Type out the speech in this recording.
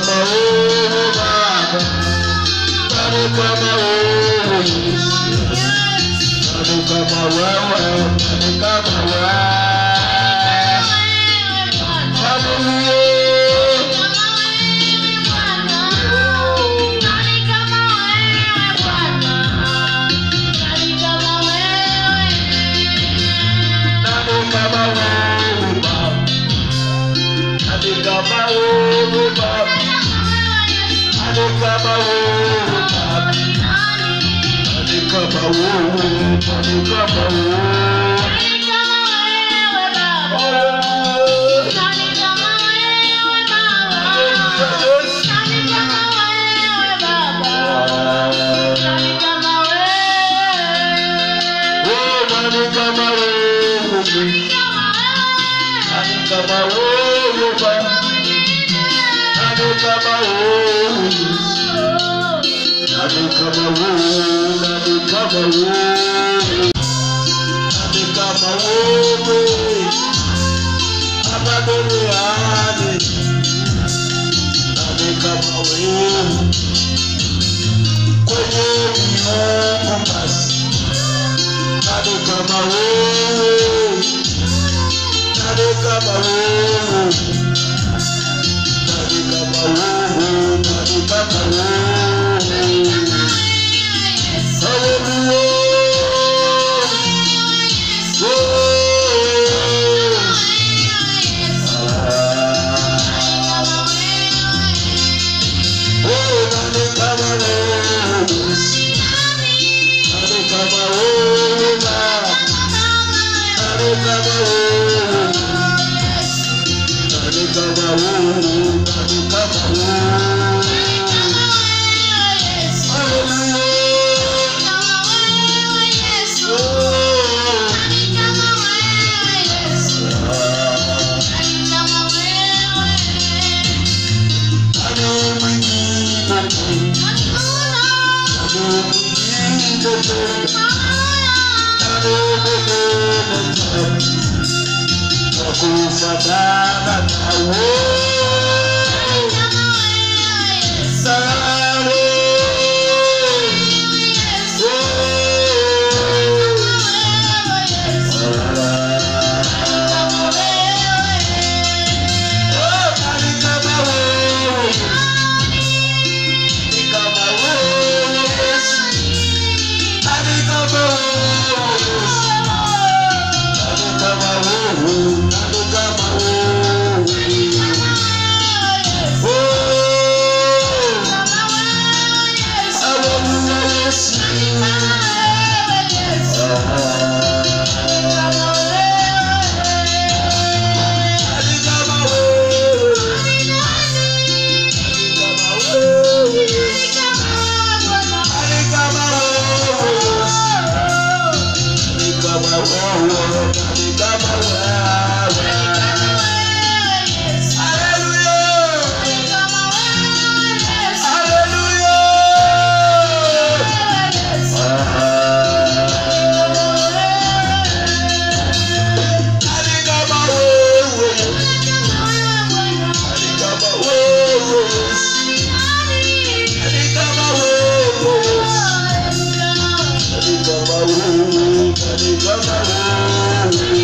Bye. Baba, oh, oh, wewe kwenye miungu basi nani kama Oh, culpa da Natal. Hari Gopala